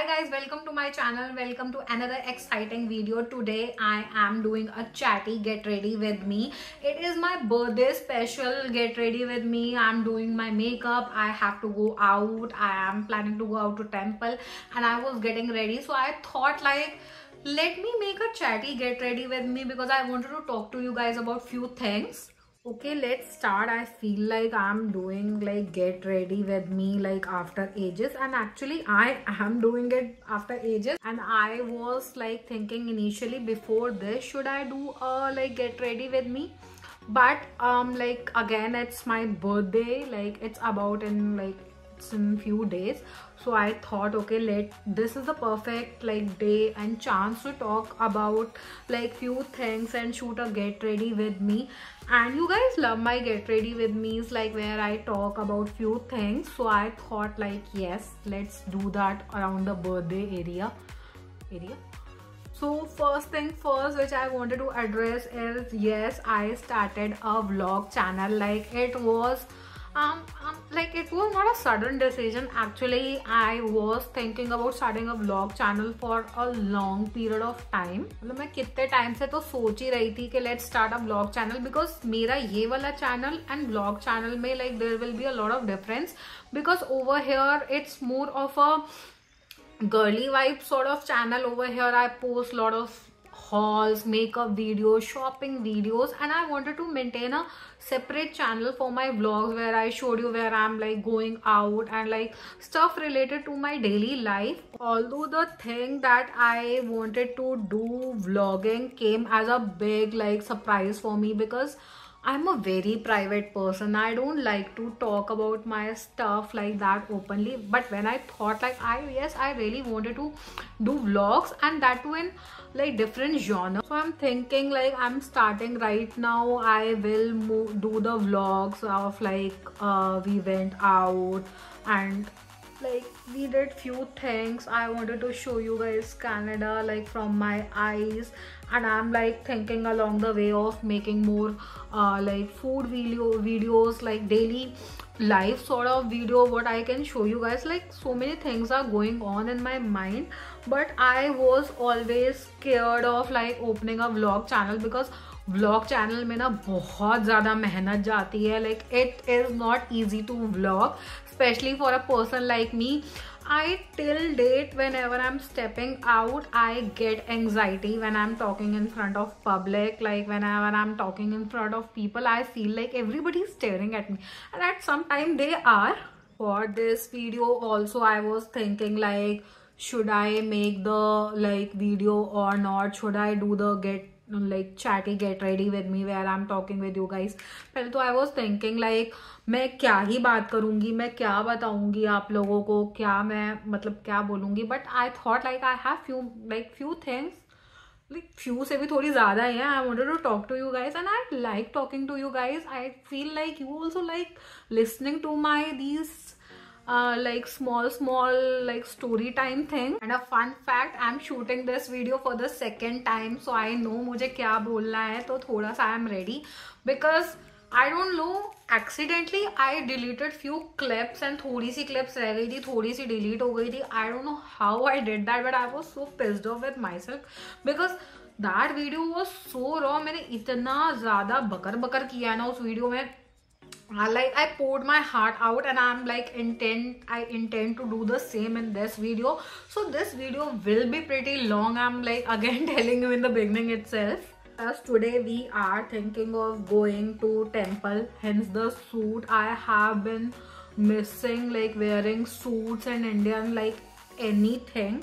hi guys welcome to my channel. Welcome to another exciting video. Today i am doing a chatty get ready with me. It is my birthday special. Get ready with me. I'm doing my makeup. I have to go out. I am planning to go out to temple and i was getting ready. So i thought like let me make a chatty get ready with me because i wanted to talk to you guys about few things okay let's start. I feel like i'm doing like get ready with me like after ages. And actually i am doing it after ages. And i was like thinking initially before this should i do a like get ready with me? But um like again it's my birthday. Like it's about in like in few days. So i thought okay let this is the perfect like day and chance to talk about like few things and shoot a get ready with me. And you guys love my get ready with me is like where i talk about few things. So i thought like yes let's do that around the birthday area. Area? So first thing first which i wanted to address is yes i started a vlog channel. Like it was um, um like it was not a sudden decision actually i was thinking about starting a vlog channel for a long period of time मतलब मैं कितने time से तो सोच ही रही थी कि let's start a vlog channel because मेरा ये वाला channel and vlog channel में like there will be a lot of difference because over here it's more of a girly vibe sort of channel over here i post lot of hauls makeup videos shopping videos and i wanted to maintain a separate channel for my vlogs where i showed you where i'm like going out and like stuff related to my daily life. Although the thing that i wanted to do vlogging came as a big like surprise for me because I'm a very private person. I don't like to talk about my stuff like that openly. But when I thought like I yes, I really wanted to do vlogs and that too in like different genre. So I'm thinking like I'm starting right now. I will move, do the vlogs of like uh, we went out and like we did few things i wanted to show you guys canada like from my eyes and i'm like thinking along the way of making more uh, like food video videos like daily life sort of video what i can show you guys like so many things are going on in my mind but i was always scared of like opening a vlog channel because vlog channel में ना बहुत ज़्यादा मेहनत जाती है like it is not easy to vlog especially for a person like me I till date whenever I'm stepping out I get anxiety when I'm talking in front of public like whenever I'm talking in front of people I feel like everybody's staring at me. And at some time they are. For this video also I was thinking like should I make the like video or not? Should I do the get like chatty get ready with me where I'm talking with you guys पहले तो I was thinking like मैं क्या ही बात करूँगी मैं क्या बताऊँगी आप लोगों को क्या मैं मतलब क्या बोलूँगी but I thought like I have few like few things like few से भी थोड़ी ज़्यादा ही है I wanted to talk to you guys and I like talking to you guys I feel like you also like listening to my these uh, like small small like story time thing and a fun fact i am shooting this video for the second time so i know mujhe kya bolna hai to thoda sa i am ready because I don't know accidentally I deleted few clips and थोड़ी सी clips रह गई थी थोड़ी C delete हो गई थी I don't know how I did that but I was so pissed off with my self because that video was so raw मैंने इतना ज़्यादा बकर बकर किया है ना उस वीडियो में Uh, like I poured my heart out and I'm like intent I intend to do the same in this video. So this video will be pretty long. I'm like again telling you in the beginning itself. As today we are thinking of going to temple hence the suit. I have been missing like wearing suits in Indian like anything.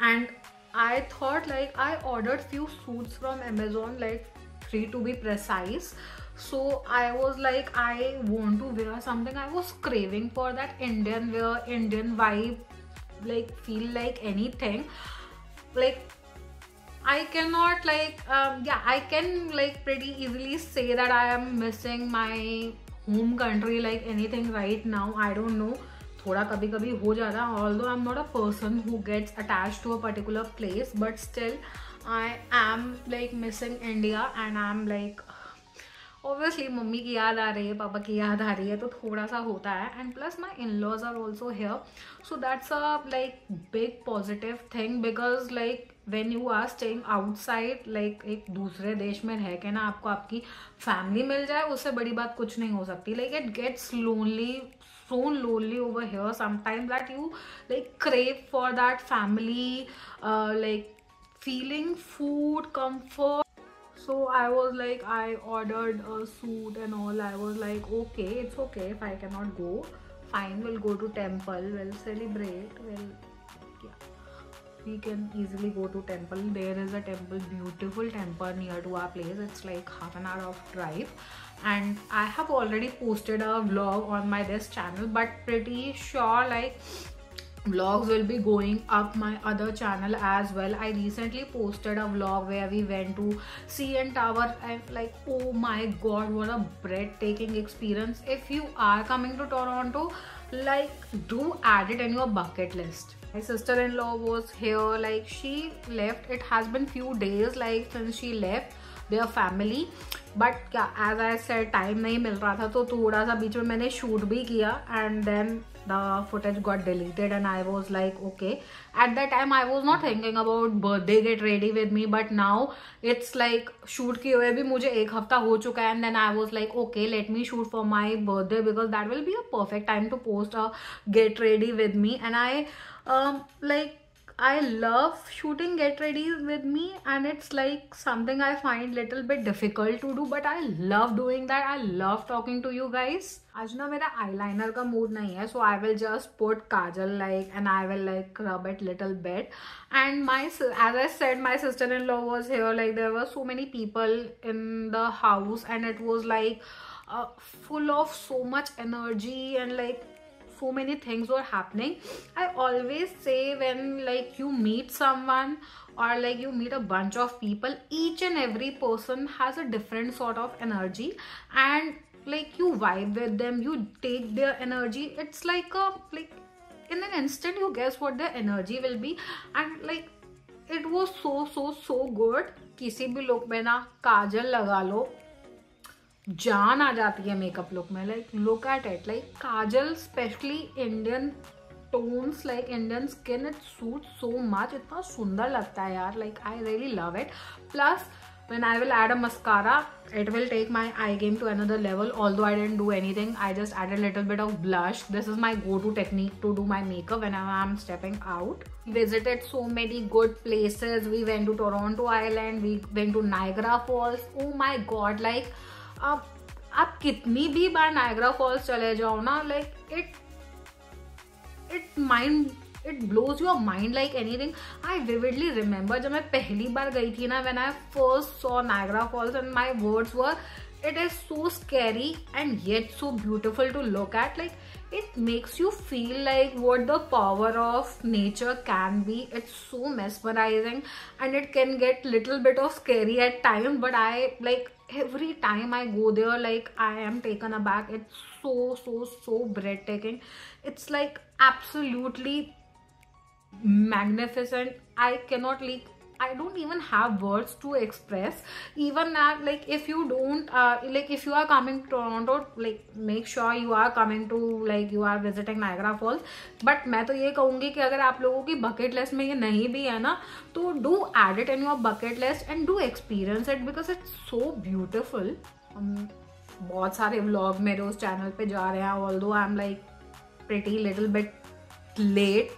And I thought like I ordered few suits from Amazon like three to be precise so i was like i want to wear something i was craving for that indian wear indian vibe like feel like anything like i cannot like um, yeah i can like pretty easily say that i am missing my home country like anything right now i don't know थोड़ा कभी कभी हो जाता है although I am not a person who gets attach to a particular place but still I am like missing India and I am like obviously mummy की याद आ रही है पापा की याद आ रही है तो थोड़ा सा होता है। And plus my in laws are also here so that's a like big positive thing because like when you are staying outside like एक दूसरे देश में रह के ना आपको आपकी फैमिली मिल जाए उससे बड़ी बात कुछ नहीं हो सकती। Like it gets lonely lonely over here sometimes that you like crave for that family uh, like feeling food comfort so i was like i ordered a suit and all. I was like okay it's okay. If i cannot go fine we'll go to temple. We'll celebrate. We'll yeah. We can easily go to temple. There is a temple beautiful temple near to our place. It's like half an hour of drive. And i have already posted a vlog on my this channel but pretty sure like vlogs will be going up my other channel as well. I recently posted a vlog where we went to cn tower and like oh my god what a breathtaking experience. If you are coming to toronto like do add it in your bucket list. My sister-in-law was here like she left. It has been few days like since she left their family but क्या as I said time नहीं मिल रहा था तो थोड़ा सा बीच में मैंने शूट भी किया and then the footage got deleted and I was like okay at that time I was not thinking about birthday get ready with me but now it's like shoot किए हुए भी मुझे एक हफ़्ता हो चुका है and then I was like okay let me shoot for my birthday because that will be a perfect time to post a get ready with me and I like I love shooting get ready with me and it's like something I find little bit difficult to do but I love doing that. I love talking to you guys. आज ना मेरा eyeliner का mood नहीं है so I will just put kajal like and I will like rub it little bit and my as I said my sister-in-law was here like there were so many people in the house and it was like uh, full of so much energy and like so many things were happening i always say when like you meet someone or like you meet a bunch of people each and every person has a different sort of energy and like you vibe with them you take their energy it's like a like in an instant you guess what their energy will be and like it was so so so good किसी भी look में ना काजल लगा लो जान आ जाती है makeup look में like look at it like kajal specially Indian tones like Indian skin it suit so much इतना सुंदर लगता है यार like I really love it plus when I will add a mascara it will take my eye game to another level although I don't do any thing I just add add little bit of blush this is my go to technique to do my makeup and I am stepping out visited so many good places we went to Toronto island we went to Niagara Falls oh my god like अब आप कितनी भी बार Niagara false चले जाओ ना like it it mind it blows your mind like anything I vividly remember जब मैं पहली बार गई थी ना when I first saw Niagara Falls and my words were it is so scary and yet so beautiful to look at like it makes you feel like what the power of nature can be. It's so mesmerizing and it can get little bit of scary at times but i like every time i go there like i am taken aback. It's so so so breathtaking. It's like absolutely magnificent. I cannot like I don't even have words to express even that like if you don't uh, like if you are coming to Toronto like make sure you are coming to like you are visiting Niagara Falls but मैं तो ये कहूँगी कि अगर आप लोगों की bucket list में ये नहीं भी है ना तो add it in your bucket list and do experience it because it's so beautiful um, बहुत सारे vlog मेरे उस channel पे जा रहे हैं although I'm like pretty little bit late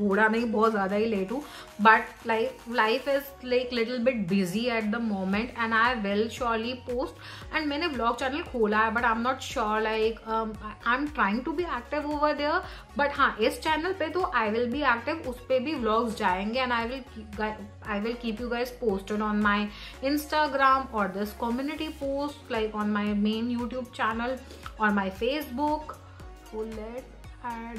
थोड़ा नहीं, बहुत ज़्यादा ही लेट हूँ. But life life is like little bit busy at the moment and I will surely post and मैंने ब्लॉग चैनल खोला है but I am not sure like I am trying to be active over there but हाँ इस channel पे तो आई will be active उस पर भी व्लॉग्स जाएँगे and I will I will keep you guys posted on my Instagram और this community post like on my main YouTube channel और my Facebook let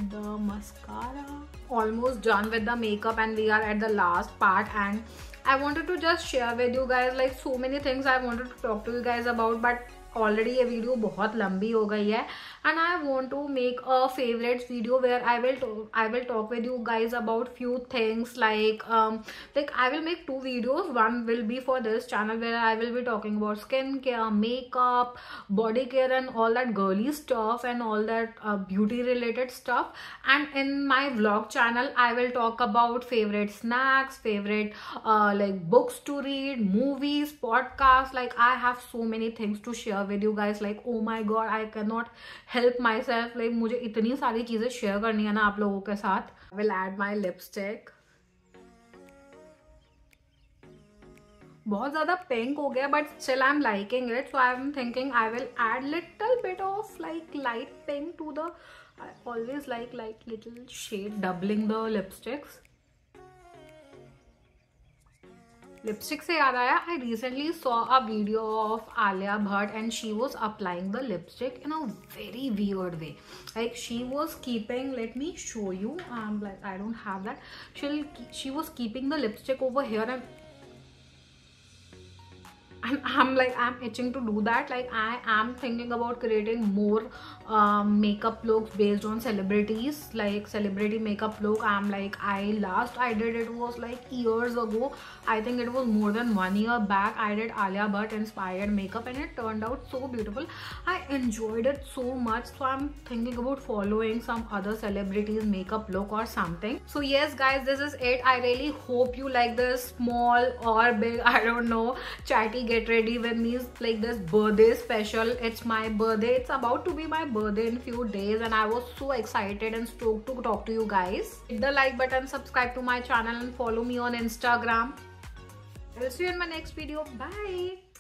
the mascara. Almost done with the makeup and we are at the last part and i wanted to just share with you guys like so many things i wanted to talk to you guys about but already ये video बहुत लंबी हो गई है and I want to make a favorites video where I will talk, I will talk with you guys about few things like um like I will make two videos one will be for this channel where I will be talking about skincare makeup body care and all that girly stuff and all that uh, beauty related stuff and in my vlog channel I will talk about favorite snacks favorite uh, like books to read movies podcasts like I have so many things to share with you guys, like oh my god, I cannot help my self like मुझे इतनी सारी चीज़ें share करनी है ना आप लोगों के साथ। विल एड माई लिपस्टिक बहुत ज़्यादा पिंक हो गया but still I am liking it so I am thinking I will add little bit of like light pink to the eye always like like little shade doubling the lipsticks lipstick से याद आया? I recently saw a video of Alia Bhatt and she was applying the lipstick in a very weird way like she was keeping let me show you I I don't have that she she was keeping the lipstick over here and and I'm, like I'm itching to do that. Like I am thinking about creating more um, makeup looks based on celebrities. Like celebrity makeup look I'm like I last I did it was like years ago. I think it was more than one year back I did Alia Bhatt inspired makeup and it turned out so beautiful. I enjoyed it so much. So I'm thinking about following some other celebrities makeup look or something. So yes guys this is it. I really hope you like this small or big I don't know chatty get ready with me like this birthday special it's my birthday it's about to be my birthday in few days and i was so excited and stoked to talk to you guys. Hit the like button subscribe to my channel and follow me on instagram. I'll see you in my next video. Bye